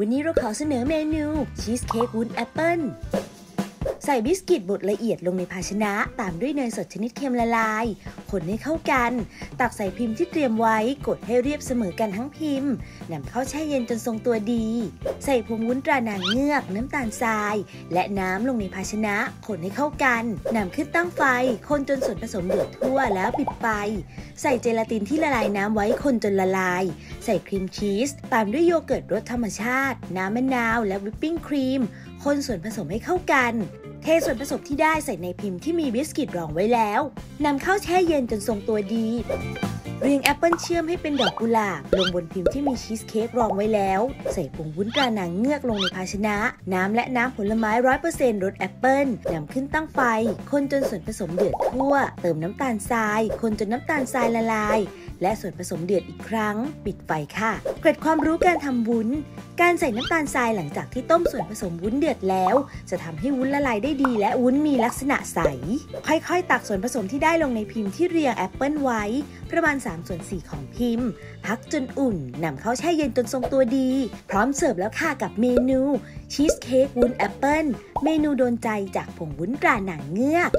วันนี้เราขอเสนอเมนูชีสเค้กวุ้นแอปเปิ้ลใส่บิสกิตบดละเอียดลงในภาชนะ ตามด้วยเนยสดชนิดเค็มละลาย คนให้เข้ากัน ตักใส่พิมพ์ที่เตรียมไว้ กดให้เรียบเสมอกันทั้งพิมพ์นำเข้าแช่เย็นจนทรงตัวดี ใส่ผงวุ้นตรานางเงือก น้ำตาลทราย และน้ำลงในภาชนะ คนให้เข้ากันนำขึ้นตั้งไฟ คนจนส่วนผสมเดือดทั่วแล้วปิดไฟ ใส่เจลาตินที่ละลายน้ำไว้คนจนละลาย ใส่ครีมชีส ตามด้วยโยเกิร์ตรสธรรมชาติ น้ำมะนาว และวิปปิ้งครีม คนส่วนผสมให้เข้ากัน เทส่วนผสมที่ได้ใส่ในพิมพ์ที่มีบิสกิตรองไว้แล้วนำเข้าแช่เย็นจนทรงตัวดี เรียงแอปเปิลเชื่อมให้เป็นดอกกุหลาบลงบนพิมพ์ที่มีชีสเค้กรองไว้แล้ว ใส่ผงวุ้นตรานางเงือกลงในภาชนะ น้ำและน้ำผลไม้ร้อยเปอร์เซ็นต์รสแอปเปิลนำขึ้นตั้งไฟ คนจนส่วนผสมเดือดทั่ว เติมน้ำตาลทราย คนจนน้ำตาลทรายละลาย และส่วนผสมเดือดอีกครั้ง ปิดไฟค่ะ เกร็ดความรู้การทำวุ้น การใส่น้ำตาลทรายหลังจากที่ต้มส่วนผสมวุ้นเดือดแล้ว จะทำให้วุ้นละลายได้ดีและวุ้นมีลักษณะใส ค่อยๆ ตักส่วนผสมที่ได้ลงในพิมพ์ที่เรียงแอปเปิลไว้ ประมาณ3ส่วน4ของพิมพ์ พักจนอุ่นนำเข้าแช่เย็นจนทรงตัวดี พร้อมเสิร์ฟแล้วค่ะกับเมนูชีสเค้กวุ้นแอปเปิลเมนูโดนใจจากผงวุ้นตราหนังเงือก